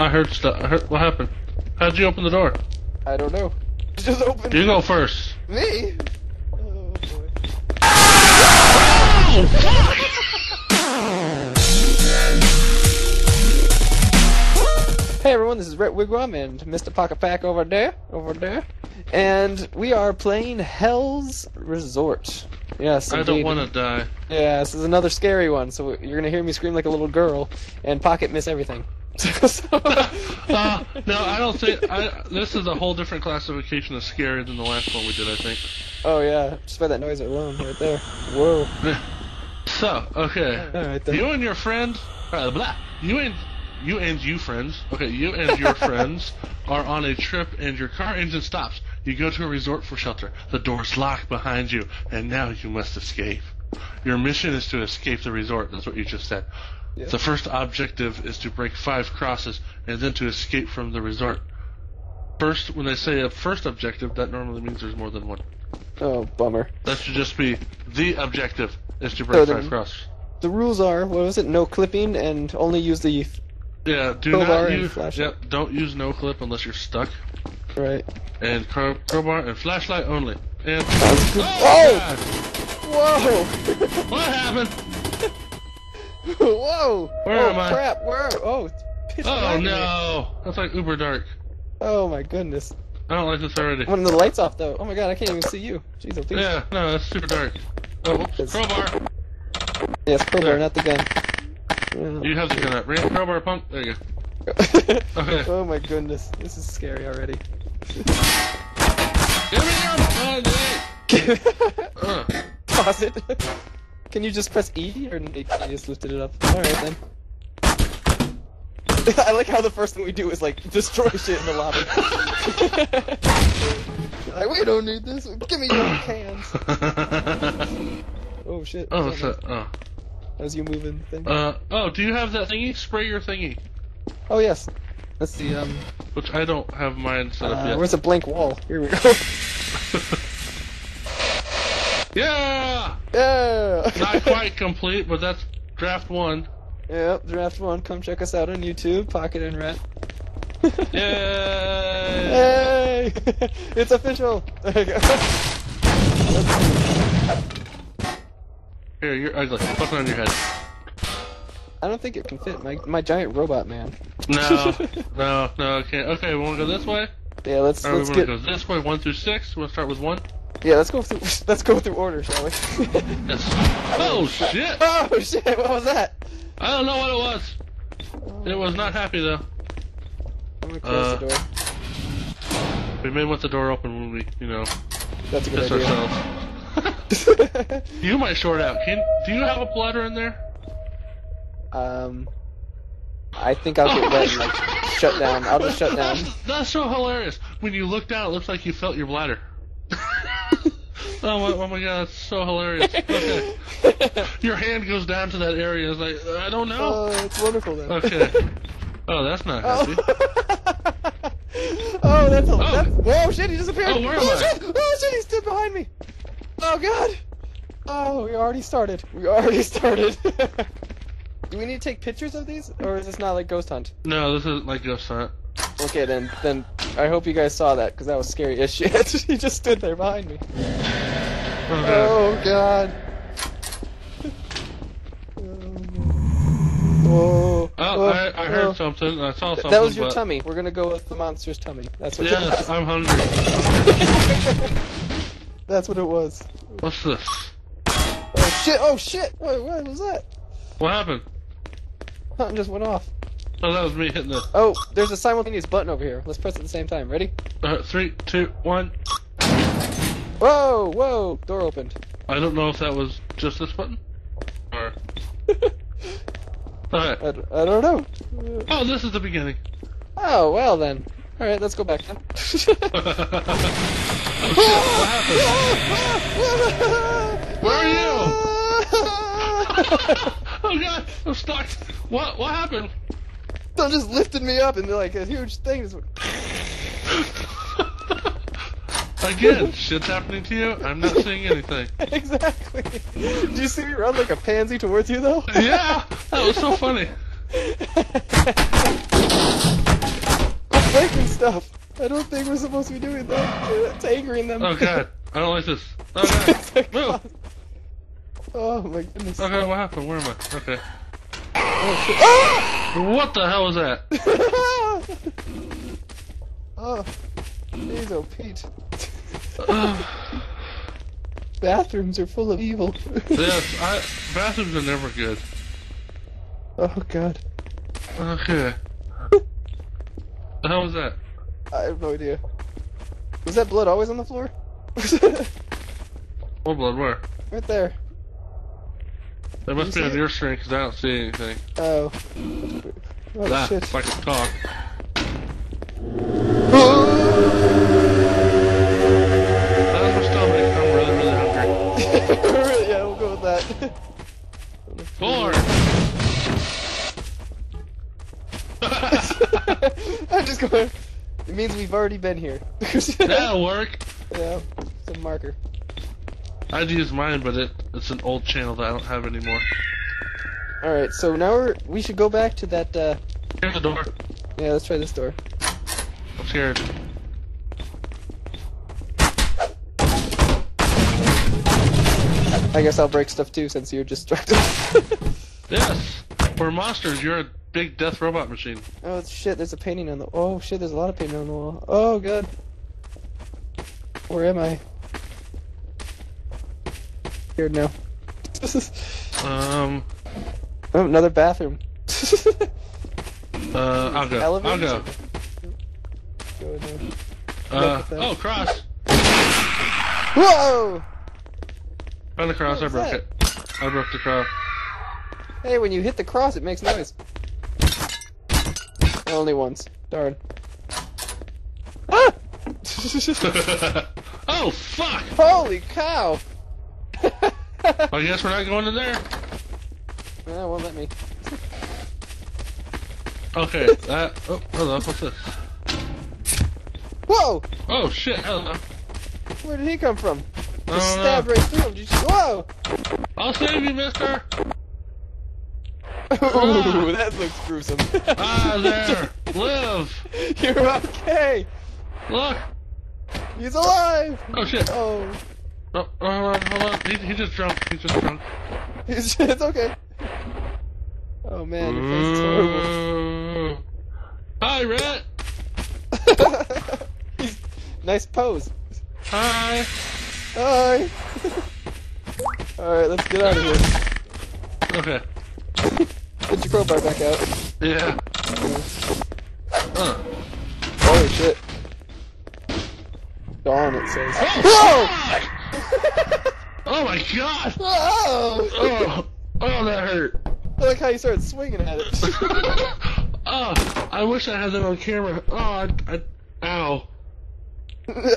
I heard stuff. I heard, what happened? How'd you open the door? I don't know. Just open You go first. me. Oh. Hey everyone, this is Wret Wigwam and Mr. Pocketpac over there, over there, and we are playing Hell's Resort. Yes, I don't want to die. Yeah, this is another scary one, so you're gonna hear me scream like a little girl, and Pocket miss everything. So- Uh, no, I don't think. I, this is a whole different classification of scary than the last one we did. I think. oh yeah, just by that noise alone, right there. Whoa. So, okay. Right. You and your friend, uh, blah, you and you and you friends, okay, you and your friends are on a trip and your car engine stops. You go to a resort for shelter. The door's locked behind you, and now you must escape. Your mission is to escape the resort. That's what you just said. Yeah. The first objective is to break five crosses and then to escape from the resort. First, when they say a first objective, that normally means there's more than one. Oh, bummer. That should just be the objective is to So break then- five crosses. The rules are, what was it? No clipping and only use the Yeah, do not use. flashlight. Yep, don't use no clip unless you're stuck. right. And crow, crowbar and flashlight only. And Oh! oh, oh! Whoa! what happened? Whoa! Where oh am I? crap! Where? Oh, it's pitch Oh black in here. no, that's like uber dark. Oh my goodness! I don't like this already. When the lights off though. Oh my god, I can't even see you. Jeez, please. Yeah, no, that's super dark. Oh, whoops, crowbar. Yes, crowbar, There. not the gun. You have the gun up. Ram- Crowbar punk. There you go. Okay. oh my goodness, this is scary already. Give me your money. Uh, Pause it. Can you just press E or can you just lifted it up? Alright then. I like how the first thing we do is like destroy shit in the lobby. like, we don't need this. Give me your cans. Oh shit. oh, what's so, that? oh. That was you moving thing. Uh, oh, do you have that thingy? Spray your thingy. oh yes. Let's see. Um. Which I don't have mine set up Uh, yet. where's a blank wall? Here we go. yeah! yeah. Not quite complete, but that's draft one. Yep. Draft one. Come check us out on YouTube. Pocket and Rat. Yay! Hey! it's official! There you go. Here, you're uh, ugly. Put it on your head. I don't think it can fit my my giant robot man. No, no, no, okay. Okay, we want to go this way? Yeah, let's Or we let's want to get go this way, one through six? We want to start with one? Yeah, let's go through let's go through order, shall we? Oh, shit! oh shit! What was that? I don't know what it was. It was not happy, though. I'm gonna close Uh, the door. We may want the door open when we, you know, That's a good piss idea. ourselves. you might short out. Can Do you have a bladder in there? um, I think I'll get wet and like shut down. I'll just shut down. That's, that's so hilarious. When you look down, it looks like you felt your bladder. Oh, my, oh my god, that's so hilarious. Okay. Your hand goes down to that area. It's like, I don't know. Oh, it's wonderful then. Okay. Oh, that's not happy. Oh, oh that's a oh. that's, whoa shit! He disappeared. Oh, where oh, am oh I? shit! Oh shit! He stood behind me. Oh god. Oh, we already started. We already started. Do we need to take pictures of these, or is this not like Ghost Hunt? No, this isn't like Ghost Hunt. Okay, then then I hope you guys saw that because that was scary as shit. he just stood there behind me. Oh god. Whoa. Oh, I, I heard oh. something. I saw something. That was your but... tummy. We're gonna go with the monster's tummy. That's what. Yes, I'm hungry. That's what it was. What's this? Oh shit! Oh shit! Wait, what was that? What happened? Something just went off. Oh, that was me hitting the. Oh, there's a simultaneous button over here. Let's press it at the same time. Ready? Uh, three, two, one. Whoa! Whoa! Door opened. I don't know if that was just this button. Or. Alright. I, I don't know. Oh, this is the beginning. Oh well then. All right, let's go back then. oh shit, what happened? Where are you? oh god, I'm stuck. What what happened? They just lifted me up and like a huge thing. Just... Again, shit's happening to you. I'm not seeing anything. exactly. Did you see me run like a pansy towards you though? Yeah, that was so funny. Breaking stuff. I don't think we're supposed to be doing that. It's angering them. Oh god, I don't like this. Oh god, move. Oh my goodness. Okay, what happened? Where am I? Okay. Oh, shit. Ah! What the hell was that? oh, jeez, oh Pete. Bathrooms are full of evil. yes, I, bathrooms are never good. oh god, Okay. The hell was that? I have no idea. Was that blood always on the floor? What blood? Where? right there. There must be on your screen because I don't see anything. Oh. Oh ah, shit. if I can talk. That's my stomach. I'm really, really hungry. yeah, we'll go with that. Four. I'm just going. It means we've already been here. That'll work. yeah, it's a marker. I'd use mine, but it it's an old channel that I don't have anymore. All right, so now we're we should go back to that. uh Here's the door. Yeah, let's try this door. I'm scared. I guess I'll break stuff too since you're distracted. Yes. We're monsters. You're a big death robot machine. oh shit! There's a painting on the. Oh shit! There's a lot of painting on the wall. Oh god. Where am I? Scared now. Um. oh, another bathroom. Uh. I'll go. I'll go. Go. Uh. Oh, cross. Whoa! Found the cross. I broke was it. I broke the cross. Hey, when you hit the cross, it makes noise. Only once. Darn. Ah! oh fuck! Holy cow! I guess we're not going in there. Yeah, won't let me. Okay. That. Oh, hello. What's this? Whoa! Oh shit. Hello. Where did he come from? Oh, Just no. stabbed right through him. Did you Whoa! I'll save you, Mister. Ooh, that looks gruesome. Ah, there. Live. You're okay. Look. He's alive. Oh shit. Oh, Oh, hold on, hold on. He, he's just drunk. He's just drunk. it's, it's okay. Oh man, your face is horrible. Hi, Wret. He's, nice pose. Hi. Hi. All right, let's get out of here. Okay. Get your crowbar back out. Yeah. Uh. Holy shit. Dawn, it says. Oh! Oh my god. oh! Oh. Oh, that hurt. I like how you started swinging at it. oh, I wish I had that on camera. Oh, I, I, ow.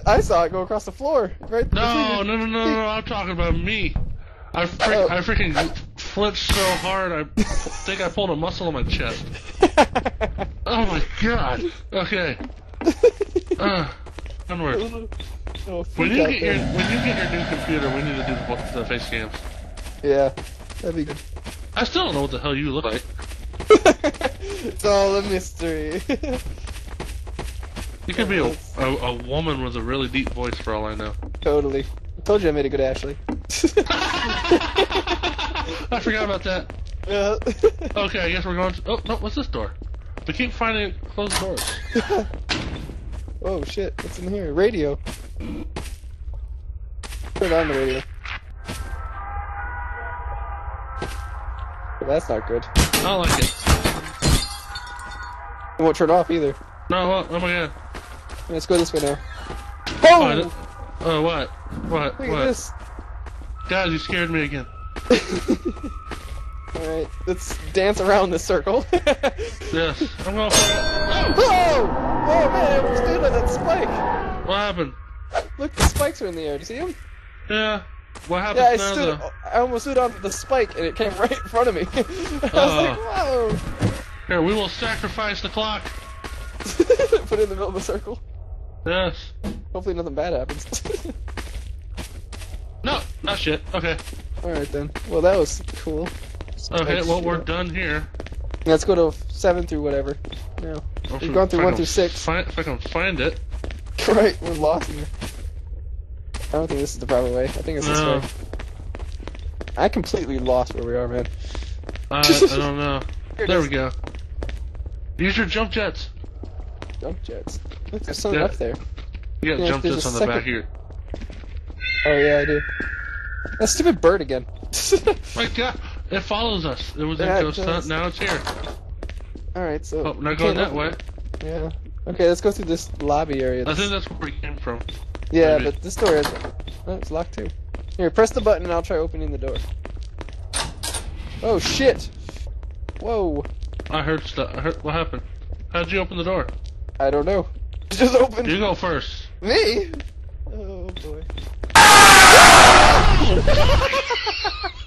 I saw it go across the floor. Right No, no, no, no, no, I'm talking about me. I, frick, Oh. I freaking flinched so hard, I think I pulled a muscle in my chest. Oh my god. Okay. Uh, onward. When you get your there. when you get your new computer, we need to do the, the face cams. Yeah, that'd be good. I still don't know what the hell you look like. it's all a mystery. You could be a, a, a woman with a really deep voice for all I know. totally. I told you I made a good Ashley. I forgot about that. yeah. Okay, I guess we're going to. Oh, no, what's this door? We keep finding closed doors. Oh shit, what's in here? Radio. Turn on the radio. Well, that's not good. I don't like it. It won't turn off either. No, what? Oh my god. Let's go this way now. Oh, Oh! what? What? Look what? at this. Guys, you scared me again. Alright, let's dance around this circle. Yes, I'm going for it. Whoa! Oh man, I almost stood on that spike! What happened? Look, the spikes are in the air. Do you see them? Yeah. What happened Yeah, I now, stood. though? I almost stood on the spike and it came right in front of me. I was Oh. like, uh. whoa! Here, we will sacrifice the clock. Put it in the middle of the circle. Yes. Hopefully nothing bad happens. No, not shit. Okay. Alright then. Well, that was cool. Okay, Spikes, well, we're done here. Let's go to seven through whatever. No. If We've gone through one through six. Find, if I can find it. right, we're lost here. I don't think this is the proper way. I think it's this way. I completely lost where we are, man. I, I don't know. Here it There is. we go. Use your jump jets. Jump jets. Look, there's something Yeah. up there. You got Yeah, jump jets on the second- back here. Oh yeah, I do. That stupid bird again. My God, it follows us. It was Yeah, it in Ghost Hunt. Now it's here. All right, so. Oh, not we going that way. Yeah. Okay, let's go through this lobby area. I think that's where we came from. yeah, maybe. but this door is. Oh, it's locked too. Here, press the button and I'll try opening the door. Oh shit! Whoa! I heard stuff. I heard what happened. How'd you open the door? I don't know. It just opened. You go first. Me? Oh boy.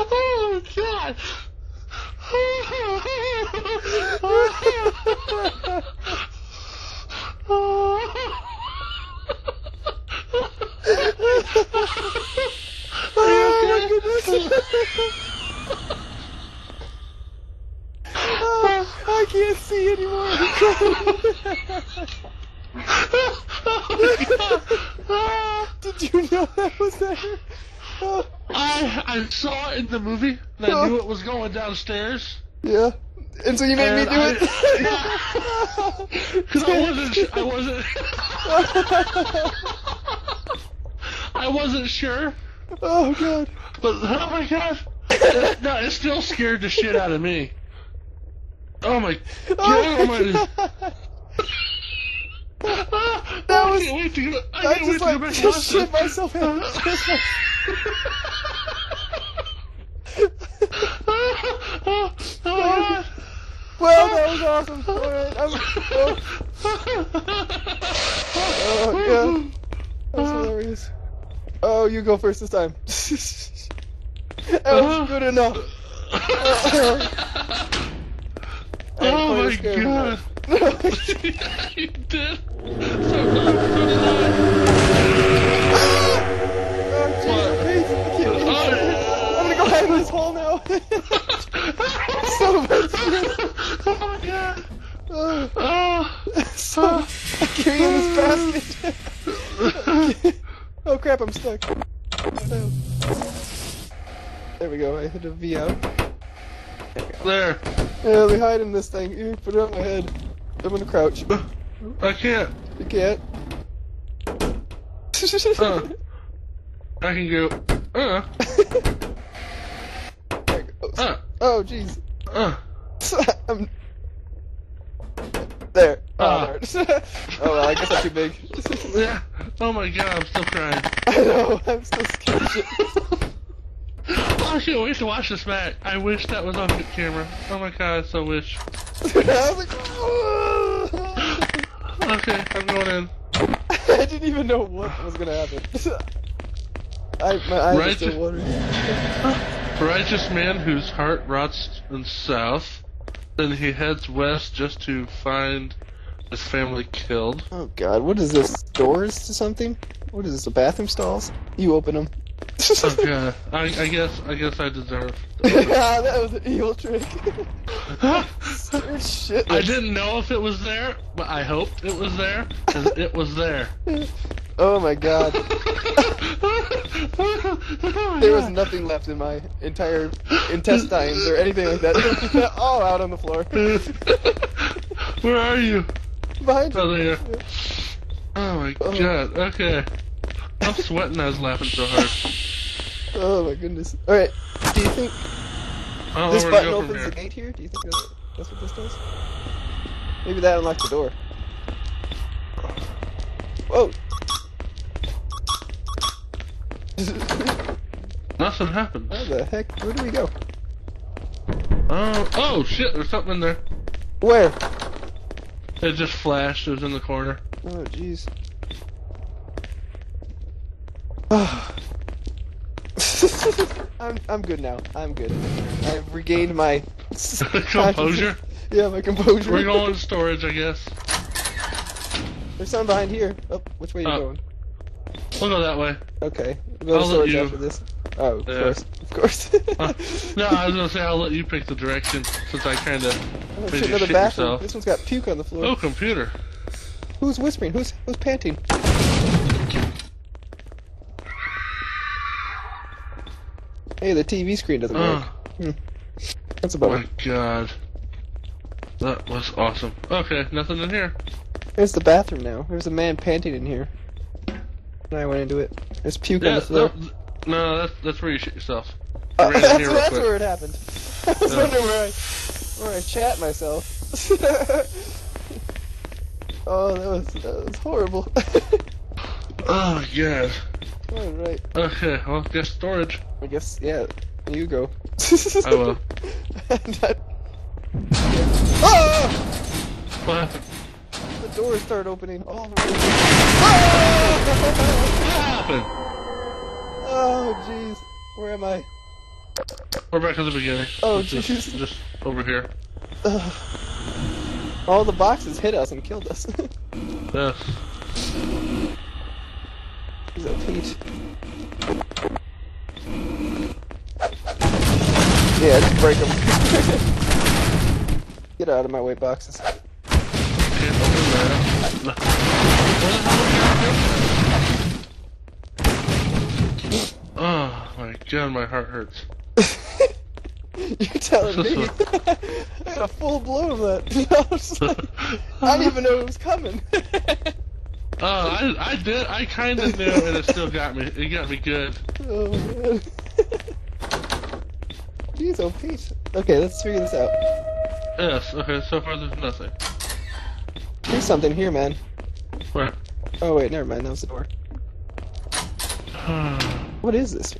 oh God! Oh my goodness! Oh, I can't see anymore. Did you know that was there? I I saw it in the movie and I knew it was going downstairs. yeah. And so you made me do I- it? Cause I wasn't, I wasn't, I wasn't sure. oh god. But oh my god, no, it still scared the shit out of me. Oh my oh god, oh my. That I was- can't wait to go. I I just like to just shit myself oh, oh well, that was awesome. Alright, I'm. Oh, oh god. That was hilarious. Oh, you go first this time. that was uh-huh. good enough. Oh my god. you did. So, so did I. Oh, jeez, please, I can't do Oh, it. I'm gonna go hide in this hole now. so much oh my god. Oh, Oh. so I carry in this basket. oh crap, I'm stuck. Oh. There we go. I hit a V out. There. Yeah, let me hide in this thing. Here, put it on my head. I'm gonna crouch. I can't. You can't. Uh. I can go. Uh. There it goes. Uh. Oh jeez. Uh. I'm... There. Oh, Ah. there. oh well, I guess I'm too big. Yeah. Oh my god, I'm still crying. I know. I'm still scared. Shit. Oh, can't wait to watch this back. I wish that was on camera. Oh my god, I so wish. I was like. Okay, I'm going in. I didn't even know what was gonna happen. I, my eyes are still watering. Righteous man whose heart rots in south, then he heads west just to find his family killed. Oh god, what is this? Doors to something? What is this? The bathroom stalls? You open them. Oh god, I, I guess I guess I deserve. yeah, that was an evil trick. Shit. I didn't know if it was there, but I hoped it was there, 'cause it was there. Oh my god. There was nothing left in my entire intestines or anything like that. All out on the floor. Where are you? Behind Oh, you. there. Oh my oh. god. Okay. I'm sweating. I was laughing so hard. Oh my goodness. Alright, do you think this button opens the gate here? Do you think that, that's what this does? Maybe that unlocks the door. Whoa! Nothing happened. How the heck? Where do we go? Oh, oh shit! There's something in there. Where? It just flashed. It was in the corner. Oh jeez. I'm I'm good now. I'm good. I've regained my Composure. yeah, my composure. We're going to storage, I guess. There's something behind here. Oh, which way are you Oh. going? We'll go that way. Okay. We'll go to I'll let you- after this. Oh, of Yeah. course. Of course. Uh, no, I was gonna say I'll let you pick the direction since I kind of Oh, made shit, you another shit bathroom. yourself. This one's got puke on the floor. Oh, computer. Who's whispering? Who's who's panting? Hey, the TV screen doesn't work. Oh Hmm. That's about my it. god. That was awesome. Okay, nothing in here. There's the bathroom now. There's a man panting in here. And I went into it. There's puke on the floor. no, no, that's that's where you shit yourself. Uh, that's that's where it happened. I was Yeah. wondering where I where I chat myself. oh, that was that was horrible. Oh god. All right. Okay, well, guess storage. I guess yeah. You go. I will. That- Ah! What happened? The doors start opening all the way. What Ah! happened? Oh jeez. Where am I? We're back at the beginning. Oh, jeez. just over here. Ugh. All the boxes hit us and killed us. Yes. He's a Pete. Yeah, just break them. Get out of my way, boxes. Can't open that. What the hell? Oh my god, my heart hurts. You're telling me? I got a full blow of that. I, was like, I didn't even know it was coming. Oh, I, I did. I kind of knew, and it still got me. It got me good. oh man. Jeez, oh Pete. Okay, let's figure this out. Yes. Okay. So far, there's nothing. There's something here, man. Where? Oh wait, never mind. That was the door. What is this?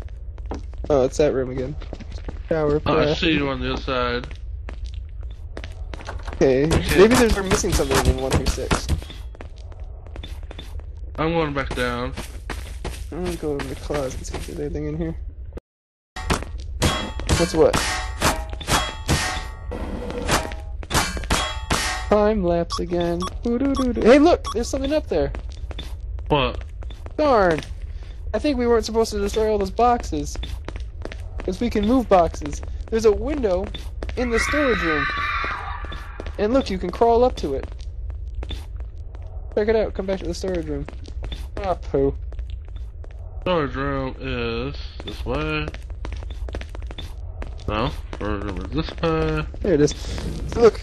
Oh, it's that room again. Shower. Oh, I see you on the other side. Okay. Maybe there's we're missing something in one through six. I'm going back down. I'm gonna go in the closet and see if there's anything in here. What's what? Time lapse again. Ooh-doo-doo-doo. Hey, look! There's something up there. What? Darn! I think we weren't supposed to destroy all those boxes. Because we can move boxes. There's a window in the storage room. And look, you can crawl up to it. Check it out. Come back to the storage room. Ah, poo. Storage room is this way. No, storage room is this way. There it is. Look.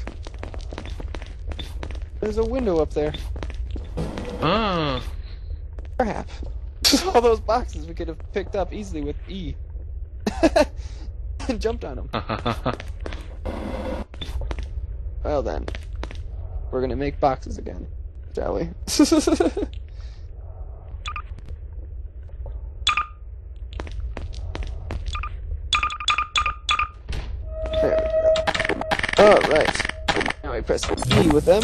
There's a window up there. Ah. Crap. All those boxes we could have picked up easily with E. and jumped on them. Well then. We're gonna make boxes again. Shall we? Alright. Now I press the E with them.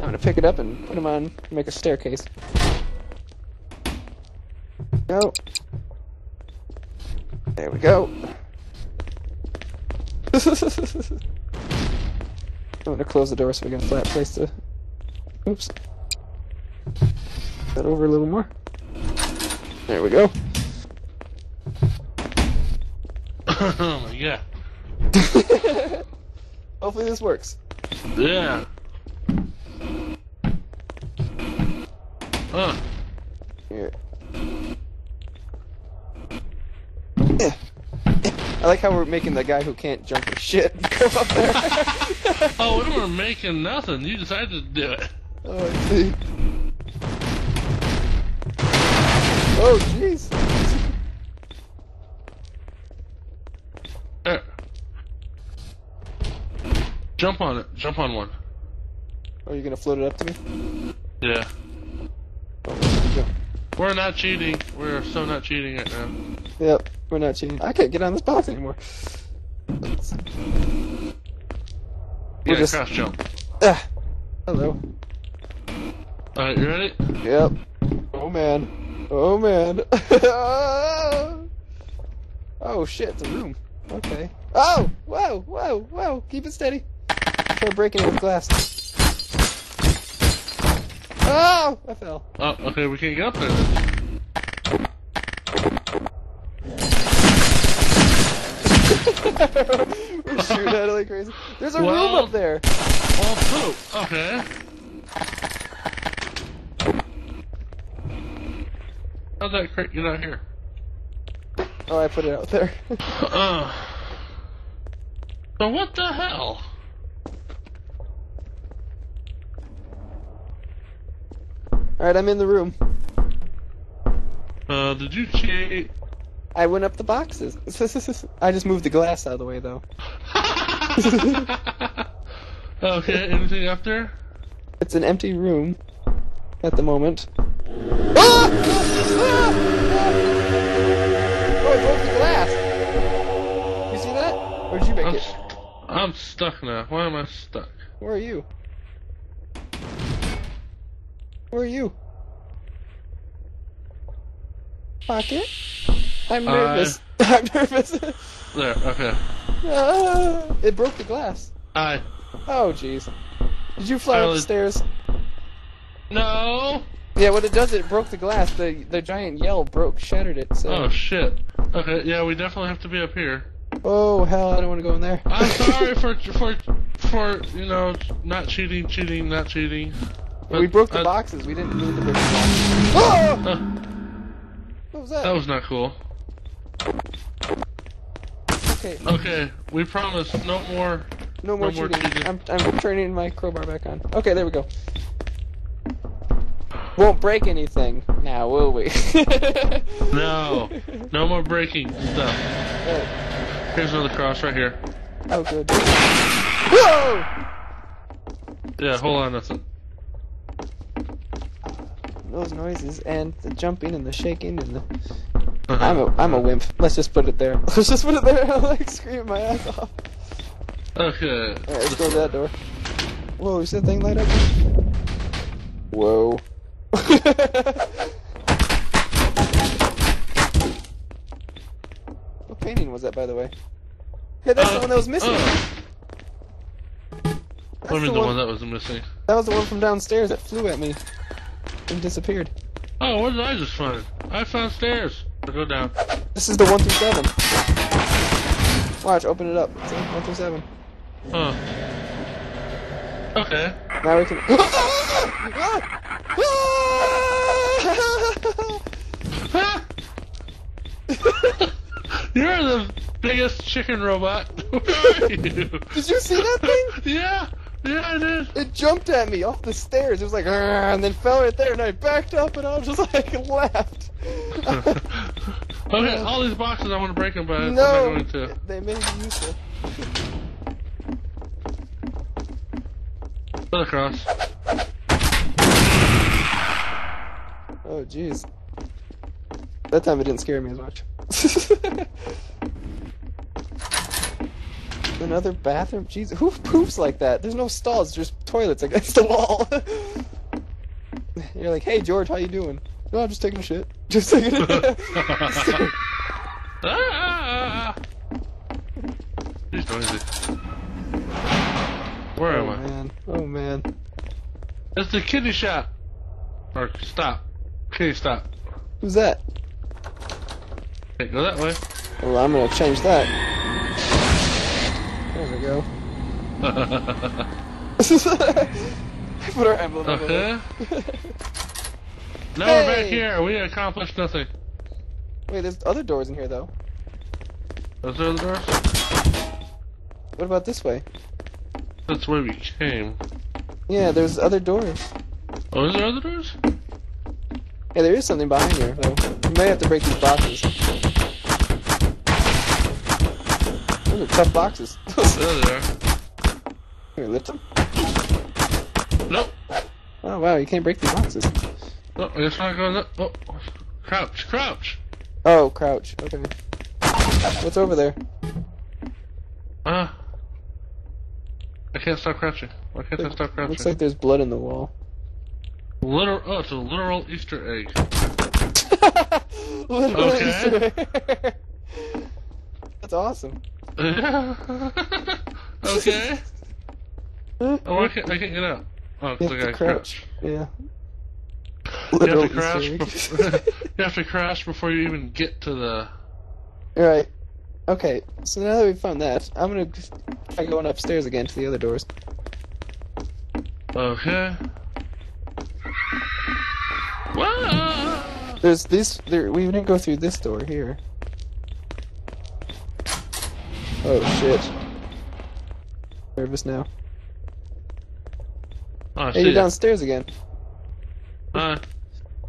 I'm gonna pick it up and put them on, make a staircase. Go. There we go. I'm gonna close the door so we get a flat place to. Oops. That over a little more. There we go. oh my god. Hopefully this works. Yeah. Huh. Here. Yeah. I like how we're making the guy who can't jump or shit go up there. Oh, we weren't making nothing. You decided to do it. Oh, I see. Oh, jeez. There. Jump on it. Jump on one. Are you gonna float it up to me? Yeah. Oh, where's the jump? We're not cheating. We're so not cheating right now. Yep, we're not cheating. I can't get on this box anymore. Yeah, just- cross jump. Ah. Hello. Alright, you ready? Yep. Oh man. Oh man. oh shit, it's a room. Okay. Oh! Whoa! Whoa! Whoa! Keep it steady. Try breaking it with glass. Oh! I fell. Oh, okay, we can't get up there. then. We're shooting at it like crazy. There's a room up there. Oh, poop. Okay. How'd that crate get out here? Oh, I put it out there. Uh, so what the hell? Alright, I'm in the room. Uh, did you cheat? I went up the boxes. I just moved the glass out of the way, though. okay, anything up there? It's an empty room at the moment. Ah! Ah! Oh, it broke the glass. You see that? Or did you make I'm, it? I'm stuck now. Why am I stuck? Where are you? Where are you? Pocket? I'm I- nervous. I'm nervous. There, okay. Ah, it broke the glass. Hi. Oh, jeez. Did you fly I up the was- stairs? No! Yeah, what it does, it broke the glass. The the giant yell broke, shattered it. So. Oh, shit. Okay, yeah, we definitely have to be up here. Oh hell, I don't want to go in there. I'm sorry for, for, for, you know, not cheating, cheating, not cheating. We broke the I- boxes. We didn't mean to break the boxes. Oh! Uh, What was that? that was not cool. Okay, Okay, we promise no more. no more no more cheating. cheating. I'm I'm turning my crowbar back on. Okay, there we go. Won't break anything now, will we? No. No more breaking stuff. Oh, Here's another cross right here. oh, good. Whoa! Yeah, hold on, that's it. Those noises and the jumping and the shaking and the. Uh-huh. I'm a I'm a wimp. Let's just put it there. Let's just put it there. I'll like scream my ass off. Okay. Alright, let's go to that door. Whoa, is that thing light up? Whoa. what painting was that, by the way? Hey, that's the Uh, one that was missing. uh. That's What the the one- one that was missing? That was the one from downstairs that flew at me and disappeared. Oh, what did I just find? I found stairs. So go down. This is the one through seven. Watch, open it up. See, one through seven. Huh. Okay. Now we can. You're the biggest chicken robot. Where are you? Did you see that thing? Yeah, yeah, I did. It jumped at me off the stairs. It was like, and then fell right there, and I backed up, and I was just like, left. Okay, all these boxes I want to break them, but I'm not going to. they made me useful. Put across. Oh, jeez. That time it didn't scare me as much. Another bathroom? Jeez, who poops like that? There's no stalls, just toilets against the wall. You're like, hey, George, how you doing? No, I'm just taking a shit. Just taking a Ah! He's noisy. Where am Oh, I? man. Oh, man. It's the kitty shop. Or stop. Kitty stop. Who's that? Okay, go that way. Well, I'm gonna change that. There we go. Put our emblem over okay. there. Uh-huh. Now we're back here. We accomplished nothing. Wait, there's other doors in here, though. Those are the doors? What about this way? That's where we came. Yeah, there's other doors. Oh, is there other doors? Yeah, there is something behind here, though. We may have to break these boxes. Those are tough boxes. There they are. Can we lift them? Nope. Oh, wow, you can't break these boxes. No, I guess not going that. Oh, crouch, crouch. Oh, crouch. Okay. What's over there? Ah. I can't stop crouching. Why can't I stop crouching? Looks like there's blood in the wall. Literal. Oh, it's a literal Easter egg. Literally Okay. Easter egg. That's awesome. okay. Oh, I can't, I can't get out. Oh, because I gotta crouch. crouch. Yeah. You have to crash. Easter egg. Before, you have to crash before you even get to the. Alright. Okay, so now that we've found that, I'm gonna try going upstairs again to the other doors. Okay. Whoa! There's this. There, we didn't go through this door here. Oh shit. Nervous now. Oh, Hey, you're downstairs again. Uh,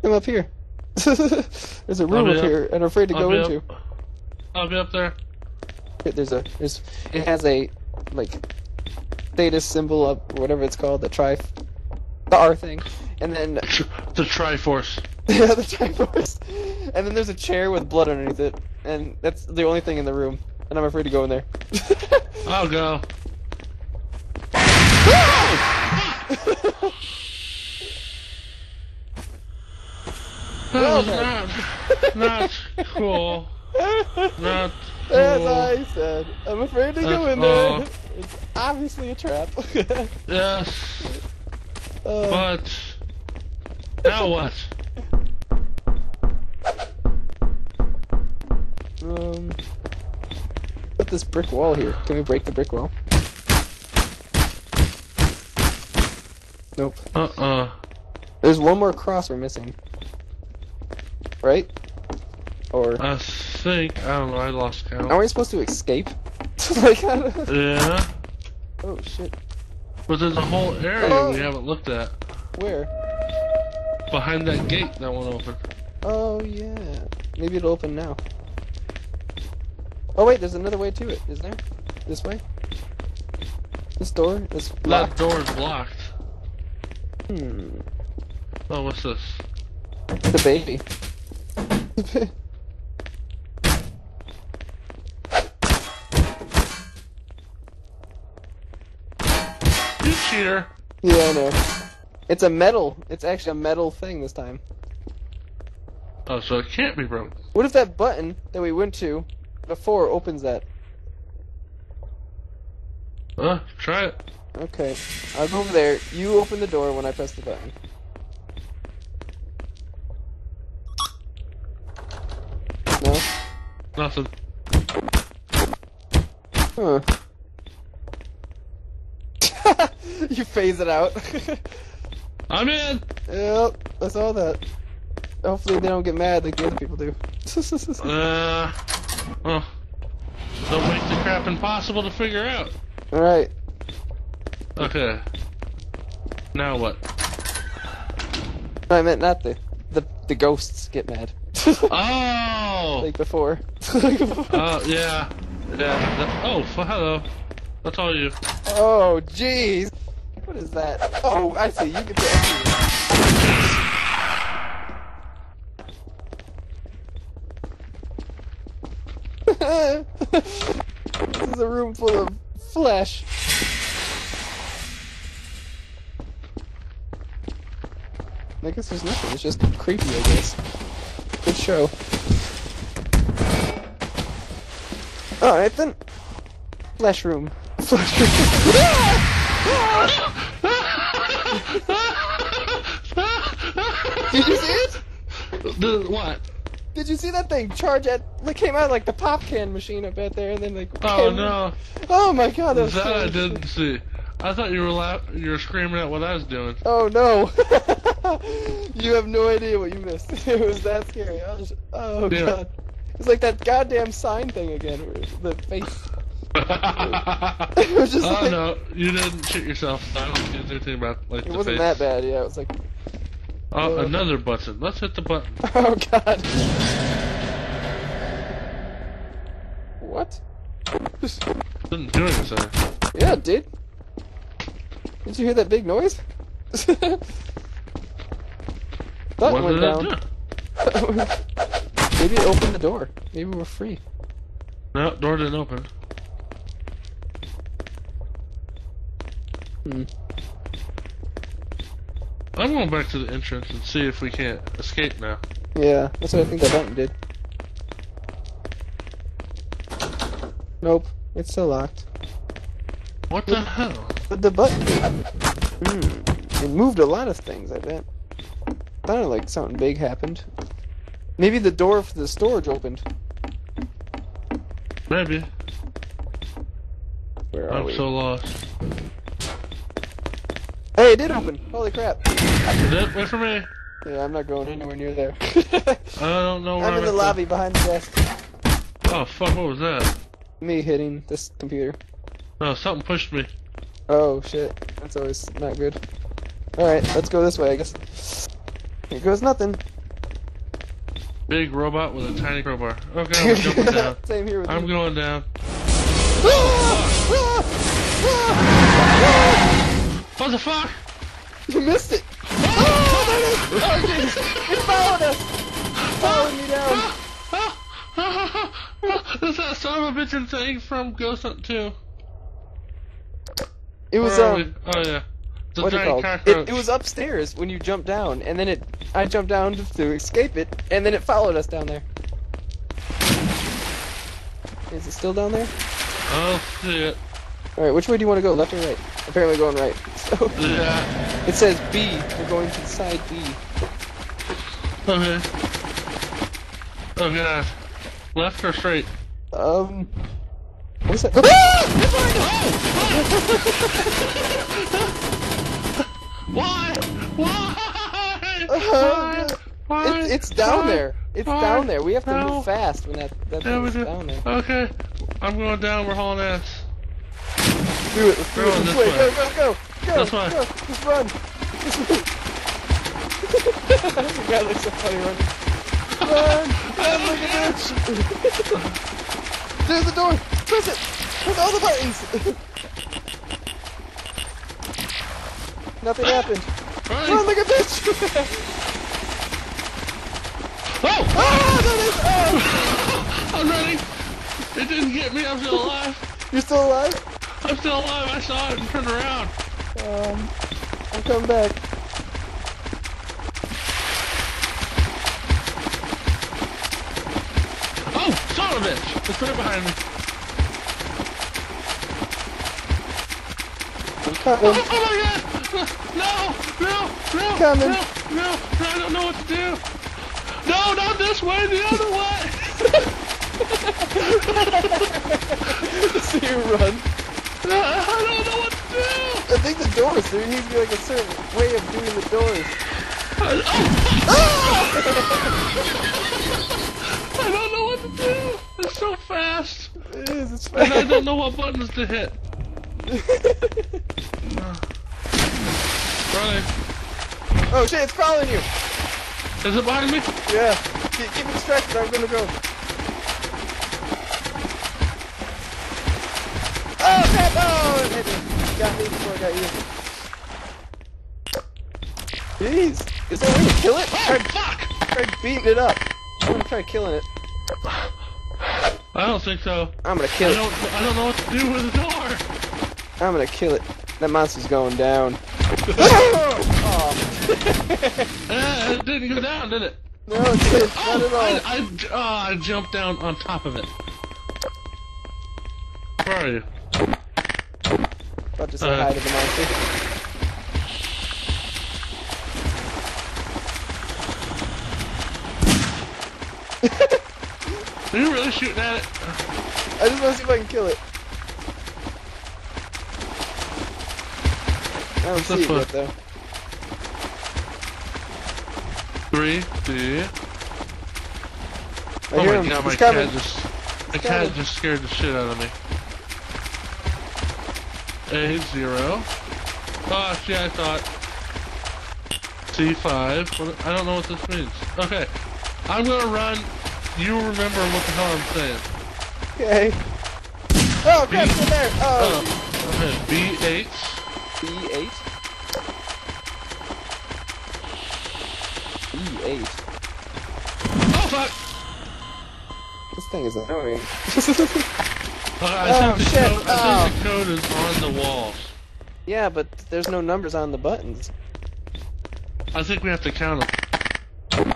Come up here. there's a room up up. here, and I'm afraid to I'll go into. up. I'll be up there. There's a. There's. It has a like theta symbol up, whatever it's called, the tri, the R thing, and then The Triforce. yeah, the Triforce, and then there's a chair with blood underneath it, and that's the only thing in the room, and I'm afraid to go in there. I'll go. That was not, not cool. Not cool. As. I said, I'm afraid to go in there. It's obviously a trap. Yes, Uh, but now what? um, this brick wall here. Can we break the brick wall? Nope. Uh-uh. There's one more cross we're missing. Right? Or I think I don't know. I lost count. are we supposed to escape? like, Yeah, oh shit. but there's a whole area Oh. we haven't looked at Where? behind that gate that won't open. Oh yeah. Maybe it'll open now. Oh wait, there's another way to it, is there? This way? This door is That locked. door's blocked. Hmm. Oh, what's this? The baby. You cheater! yeah, I know. It's a metal. It's actually a metal thing this time. Oh, so it can't be broken. What if that button that we went to before opens that? Uh, try it. Okay. I'll go over there. You open the door when I press the button. No? Nothing. Huh. you phase it out. I'm in! yep, I saw that. Hopefully they don't get mad like the other people do. Uh, well, don't make the crap impossible to figure out. Alright. Okay. Now what? No, I meant not the, the the ghosts get mad. Oh! like before. Oh, yeah. Yeah. that- oh, hello. That's all you. oh, jeez. What is that? Oh, I see. You can put this is a room full of flesh. I guess there's nothing. It's just creepy, I guess. Good show. Alright then. Flesh room. Flesh room. Did you see it? The, what? Did you see that thing charge at? It came out like the pop can machine up at there, and then like. Oh no. Oh my god, that was That I didn't see. I thought you were la- you were screaming at what I was doing. Oh no! you have no idea what you missed. It was that scary. I was, oh Yeah. god. It's like that goddamn sign thing again, where the face. oh was just oh, like- no, you didn't shit yourself. I don't anything about like It wasn't face. that bad, yeah. It was like, Oh, another button. Let's hit the button. oh god. What? Didn't do anything. Yeah, it did. Did you hear that big noise? that What went down. do? Maybe it opened the door. Maybe we're free. No, door didn't open. Hmm. I'm going back to the entrance and see if we can't escape now. Yeah, that's what I think that button did. Nope, it's still locked. What the hell? But the button. Hmm. It moved a lot of things. I bet. Sounded like something big happened. Maybe the door for the storage opened. Maybe. Where are I'm we? so lost. Hey, it did open! Holy crap! Is it? Wait for me. Yeah, I'm not going anywhere near there. I don't know where I'm in the lobby behind the desk. Oh fuck! What was that? Me hitting this computer. No, something pushed me. Oh shit, that's always not good. Alright, let's go this way, I guess. Here goes nothing. Big robot with a tiny crowbar. Okay, I'm jumping down. Same here with I'm me. going down. Ah! Ah! Ah! What the fuck? You missed it! Oh, there it is! Oh! It followed us! Following me down! Is that son of a bitch thing from Ghost Hunt 2? It was, um, we? Oh yeah. The what's it giant called? It, it was upstairs when you jumped down, and then it, I jumped down to, to escape it, and then it followed us down there. Is it still down there? Oh shit. Alright, which way do you want to go, left or right? Apparently going right. So, Yeah. it says B, we're going to side B. Okay. Oh god. Left or straight? Um, what's that? Why? Why? Uh, Why? Why? It, it's down Why? there. It's Why? down there. We have to No. move fast when that that Yeah, we thing's down there. Okay. I'm going down. We're hauling ass. Do it. Let's do Go it. This this way. way. Go, go, go. Go. This way. Go. Just run. Just run. the guy looks so funny running. Run. Run like a bitch. There's the door. Press it. Press all the buttons. Nothing happened. Running. Run like a bitch. Oh! ah, it is. Oh. I'm running. It didn't get me. I'm still alive. You're still alive? I'm still alive. I saw it and turned around. Um, I'm coming back. Oh, son of a bitch! It's right behind me. I'm Oh, coming. oh my god! No! No! No! Coming. No! No! No! I don't know what to do! No! Not this way! The other way! See you run. I don't know what to do! I think the doors. There needs to be like a certain way of doing the doors. I, oh, I don't know what to do! It's so fast! It is. It's fast. And I don't know what buttons to hit. Oh shit! It's following you. Is it behind me? Yeah. Keep, keep it distracted. I'm gonna go. Oh crap! Oh, hit me. Got me before I got you. Jeez. Is there a way to kill it? Oh, Try, fuck! try beating it up. I'm gonna try killing it. I don't think so. I'm gonna I kill it. don't, I don't know what to do with the door. I'm gonna kill it. That monster's going down. oh. Eh, it didn't go down, did it? No, it didn't. Not Oh, at all. I, I, oh, I jumped down on top of it. Where are you? About to say Uh. hi to the monster. Are you really shooting at it? I just want to see if I can kill it. I don't What's see it yet, though. Three, two. I oh hear my him. god, my coming. cat just, my cat just scared the shit out of me. A zero. Oh, yeah, I thought. C5. What, I don't know what this means. Okay, I'm gonna run. You remember what the hell I'm saying. Okay. Oh, crap, B- it's in there. Oh, Oh. okay. B8. B8. B8. Oh fuck! This thing is annoying. Uh, I, Oh, think shit. Code, I think the code is on the walls. yeah, but there's no numbers on the buttons. I think we have to count them.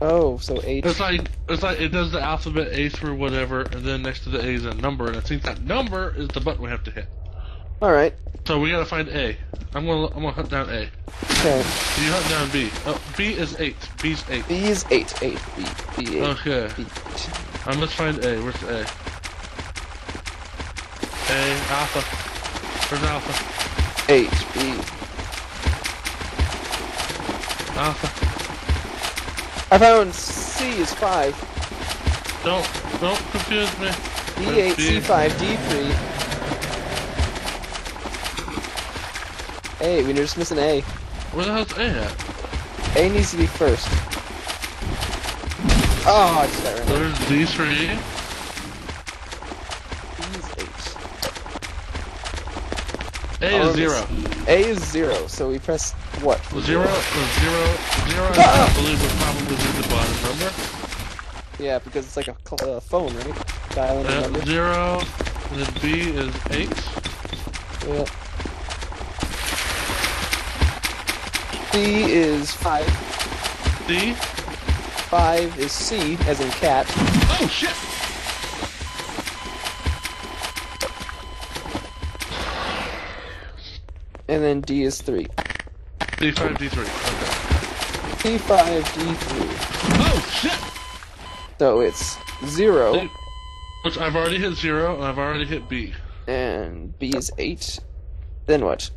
Oh, so H. It's like it's like it does the alphabet A through whatever, and then next to the A is a number, and I think that number is the button we have to hit. All right. So we gotta find A. I'm gonna I'm gonna hunt down A. Okay. You hunt down B. Oh, B is eight. B's eight. B is eight. Eight. B. B eight. Okay. B eight. Um, let's find A. Where's A? Hey, Alpha. Where's Alpha? HB. Alpha. I found C is 5. Don't, don't confuse me. D8, C5, D3. Hey, we're just missing A. Where the hell's A at? A needs to be first. Oh, I just got right There's D3. A is zero. A is zero, so we press what? Zero, zero, zero. Ah! I believe would probably be the bottom number. Yeah, because it's like a cl- uh, phone, right? Dialing Uh, number. zero. And then B is eight. Yeah. C is five. D. Five is C, as in cat. Oh shit! And then D is three. D five, D three. Okay. D five, D three. Oh shit! So it's zero, Which I've already hit zero, and I've already hit B. and B is eight. Then what?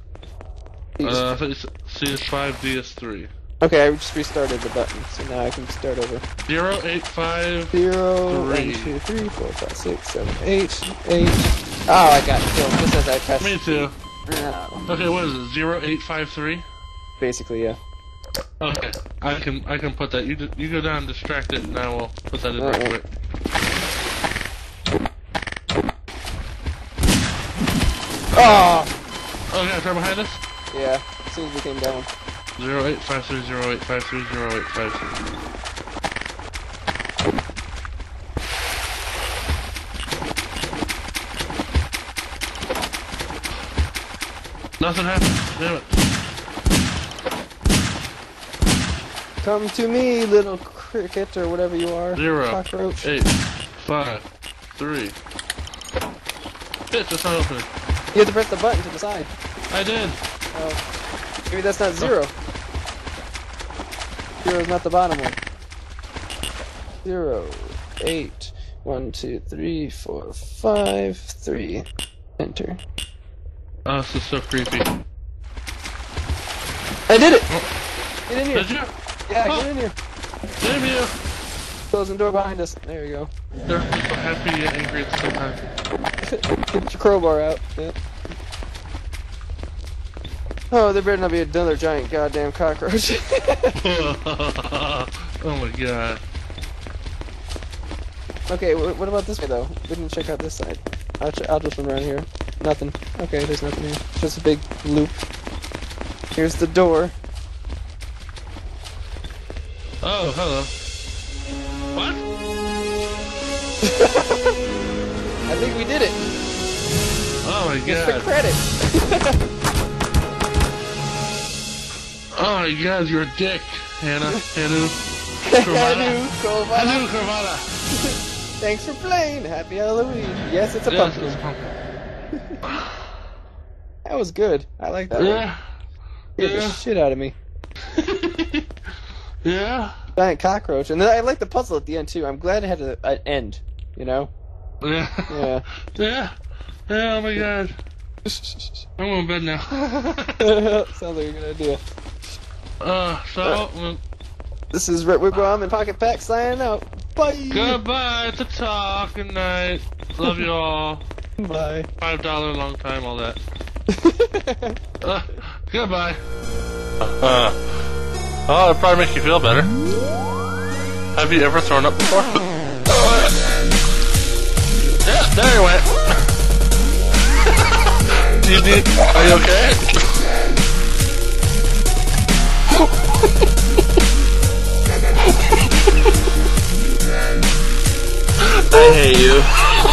Is- Uh, I think it's- C is five, D is three. okay, I just restarted the button, so now I can start over. Zero, eight, five. Zero, one, Three. two, three, four, five, six, seven, eight, eight. Oh, I got killed just as I pressed. Me too. Oh, Okay, what is it? Zero, eight, five, three. basically, yeah. Okay, I can I can put that. You d- you go down, distract it, and I will put that in right Alright. quick. Oh, Oh, yeah, right behind us. yeah. As soon as we came down. Zero eight five three zero eight five three zero eight five three. Nothing happened. Damn it. Come to me, little cricket or whatever you are. Zero. Cockroach. Eight. Five. Three. Bitch, it's not opening. You have to press the button to the side. I did. Oh. Maybe that's not zero. Zero is not the bottom one. Zero, eight, one, two, three, four, five, three. Enter. Oh, this is so creepy. I did it! Oh, Get in here! did you? Yeah, Oh. get in here! Damn you! Closing door behind us. There you go. They're so happy yet angry at the same time. Get your crowbar out. Yep. Oh, there better not be another giant goddamn cockroach. oh my god. okay, what about this way though? We didn't check out this side. I'll, I'll just run around here. Nothing. Okay, there's nothing here. Just a big loop. Here's the door. Oh, hello. What? I think we did it. Oh my Just for god. credit. Oh my god, you're a dick, Hannah. Hanu. Hello, Kovana. Hanu Carvana. Thanks for playing. Happy Halloween. Yes, it's a Yes, pumpkin. it's pumpkin. That was good. I like that one. Yeah. The shit out of me. yeah. Giant cockroach. And then I like the puzzle at the end too. I'm glad it had a- an end. You know? Yeah. Yeah. Yeah. Yeah, oh my god. I'm going to bed now. Sounds like a good idea. uh, so, well, This is Wret Wigwam and Pocketpac signing out. Bye. goodbye. It's a talk. Good night. Love you all. Bye. Five dollar long time, all that. Uh, goodbye. Uh, oh, it'll probably make you feel better. Have you ever thrown up before? yeah, there you went. Do you need, are you okay? I hate you.